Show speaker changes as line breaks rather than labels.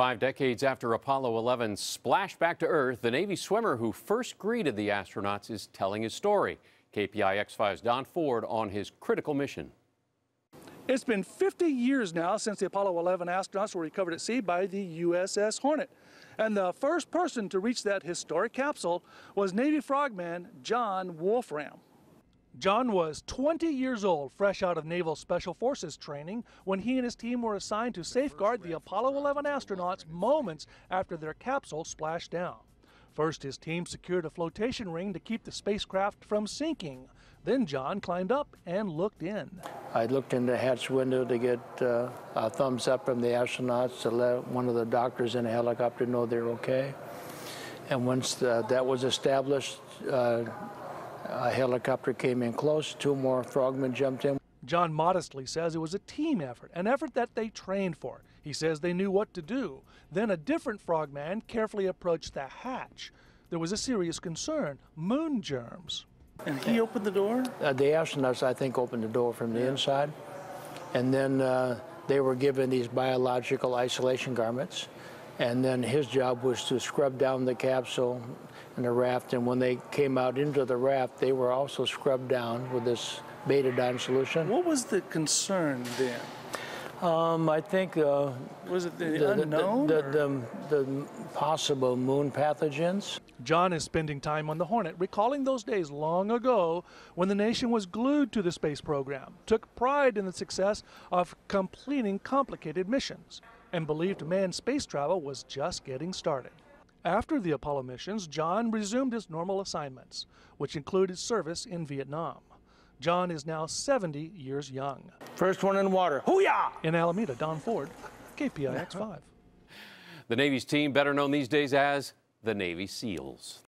Five decades after Apollo 11 splashed back to Earth, the Navy swimmer who first greeted the astronauts is telling his story. KPIX 5's Don Ford on his critical mission.
It's been 50 years now since the Apollo 11 astronauts were recovered at sea by the USS Hornet. And the first person to reach that historic capsule was Navy frogman John Wolfram. John was 20 years old, fresh out of Naval Special Forces training, when he and his team were assigned to safeguard the Apollo 11 astronauts moments after their capsule splashed down. First, his team secured a flotation ring to keep the spacecraft from sinking. Then John climbed up and looked in.
I looked in the hatch window to get uh, a thumbs up from the astronauts to let one of the doctors in a helicopter know they're okay. And once the, that was established, uh, a helicopter came in close, two more frogmen jumped in.
John modestly says it was a team effort, an effort that they trained for. He says they knew what to do. Then a different frogman carefully approached the hatch. There was a serious concern moon germs.
And he opened the door?
Uh, the astronauts, I think, opened the door from the yeah. inside. And then uh, they were given these biological isolation garments. And then his job was to scrub down the capsule and the raft. And when they came out into the raft, they were also scrubbed down with this betadine solution.
What was the concern then?
Um, I think uh,
was it the, the unknown
the, the, the, possible moon pathogens.
John is spending time on the Hornet, recalling those days long ago when the nation was glued to the space program, took pride in the success of completing complicated missions, and believed manned space travel was just getting started. After the Apollo missions, John resumed his normal assignments, which included service in Vietnam. John is now 70 years young.
First one in water. Hoo-yah!
In Alameda, Don Ford, KPIX 5.
The Navy's team, better known these days as the Navy SEALs.